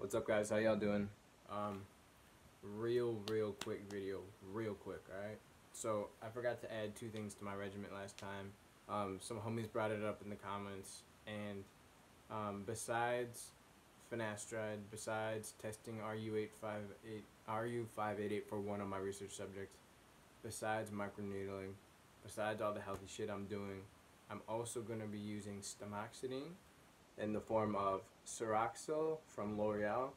What's up guys, how y'all doing? Um, real, real quick video, real quick, alright? So, I forgot to add two things to my regiment last time. Um, some homies brought it up in the comments, and um, besides finasteride, besides testing RU858, RU588 for one of my research subjects, besides microneedling, besides all the healthy shit I'm doing, I'm also going to be using Stemoxydine in the form of Serioxyl from L'Oreal,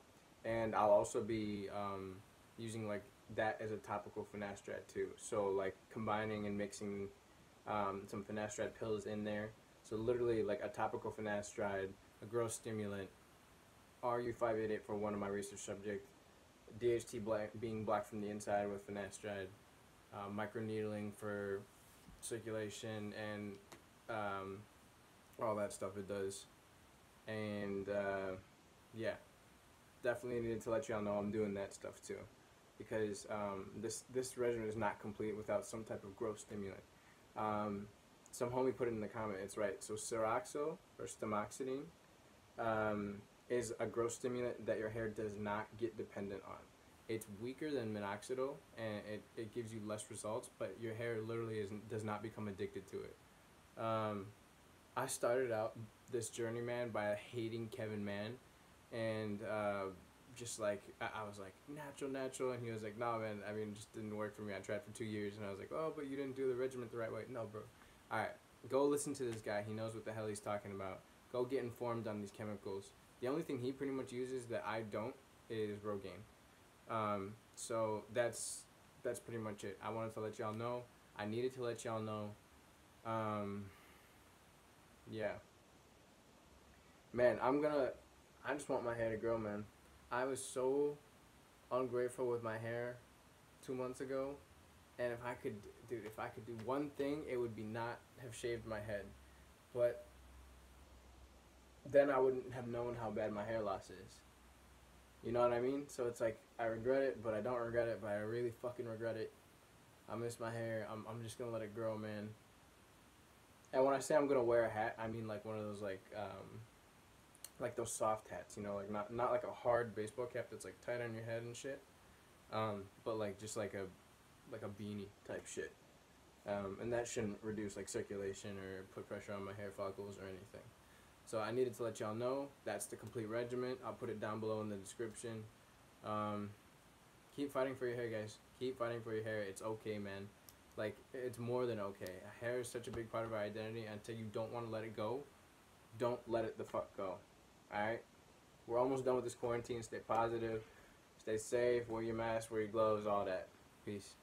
and I'll also be um, using like that as a topical finasteride too. So like combining and mixing um, some finasteride pills in there. So literally like a topical finasteride, a growth stimulant, RU588 for one of my research subjects, DHT black, being black from the inside with finasteride, uh, microneedling for circulation and um, all that stuff it does and uh, yeah, definitely needed to let y'all know I'm doing that stuff too, because um, this this regimen is not complete without some type of growth stimulant. Um, some homie put it in the comment. It's right. So Serioxyl or Stemoxydine um, is a growth stimulant that your hair does not get dependent on. It's weaker than minoxidil and it, it gives you less results, but your hair literally isn't, does not become addicted to it. Um, I started out this journeyman by hating Kevin Mann, and uh, just like I, I, was like natural, natural, and he was like, "No, nah, man. I mean, it just didn't work for me. I tried for two years, and I was like, oh, but you didn't do the regiment the right way. No, bro. All right, go listen to this guy. He knows what the hell he's talking about. Go get informed on these chemicals. The only thing he pretty much uses that I don't is Rogaine. Um, so that's that's pretty much it. I wanted to let y'all know. I needed to let y'all know. Um, yeah. Man, I'm gonna. I just want my hair to grow, man. I was so ungrateful with my hair two months ago, and if I could, dude, if I could do one thing, it would be not have shaved my head. But then I wouldn't have known how bad my hair loss is. You know what I mean? So it's like I regret it, but I don't regret it, but I really fucking regret it. I miss my hair. I'm I'm just gonna let it grow, man. And when I say I'm gonna wear a hat, I mean like one of those like um, like those soft hats, you know, like not not like a hard baseball cap that's like tight on your head and shit, um, but like just like a like a beanie type shit. Um, and that shouldn't reduce like circulation or put pressure on my hair follicles or anything. So I needed to let y'all know that's the complete regiment. I'll put it down below in the description. Um, keep fighting for your hair, guys. Keep fighting for your hair. It's okay, man. Like, it's more than okay. Hair is such a big part of our identity. Until you don't want to let it go, don't let it the fuck go. Alright? We're almost done with this quarantine. Stay positive. Stay safe. Wear your mask. Wear your gloves. All that. Peace.